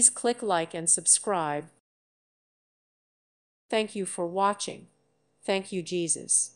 Please click like and subscribe. Thank you for watching. Thank you, Jesus.